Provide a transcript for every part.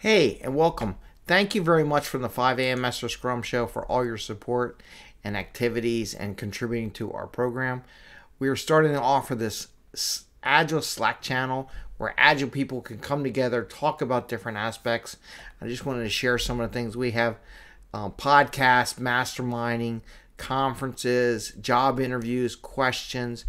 Hey, and welcome. Thank you very much from the 5 a.m. Mester Scrum Show for all your support and activities and contributing to our program. We are starting to offer this Agile Slack channel where Agile people can come together, talk about different aspects. I just wanted to share some of the things we have um, podcasts, masterminding, conferences, job interviews, questions.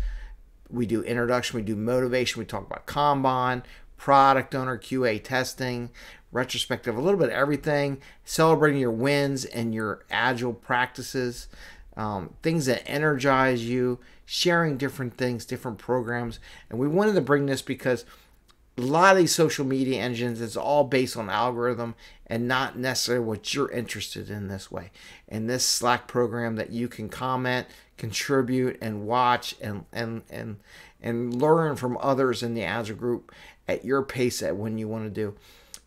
We do introduction, we do motivation, we talk about Kanban, product owner, QA testing, retrospective, a little bit of everything, celebrating your wins and your agile practices, um, things that energize you, sharing different things, different programs. And we wanted to bring this because a lot of these social media engines it's all based on algorithm and not necessarily what you're interested in this way. In this Slack program that you can comment, contribute, and watch and and and and learn from others in the Agile group at your pace at when you want to do.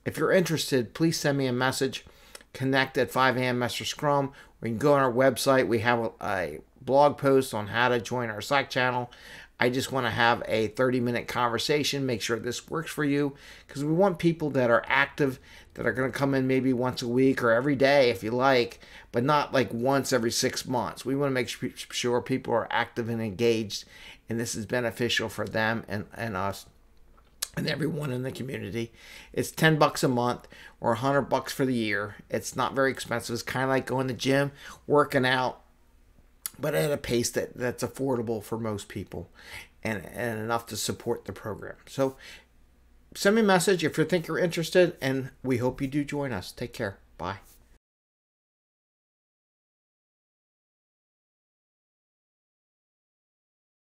If you're interested, please send me a message. Connect at 5 a.m. Mester Scrum. We can go on our website. We have a, a blog posts on how to join our Slack channel. I just want to have a 30 minute conversation, make sure this works for you, because we want people that are active, that are going to come in maybe once a week or every day if you like, but not like once every six months. We want to make sure people are active and engaged, and this is beneficial for them and, and us and everyone in the community. It's 10 bucks a month or 100 bucks for the year. It's not very expensive. It's kind of like going to the gym, working out, but at a pace that, that's affordable for most people and, and enough to support the program. So send me a message if you think you're interested, and we hope you do join us. Take care. Bye.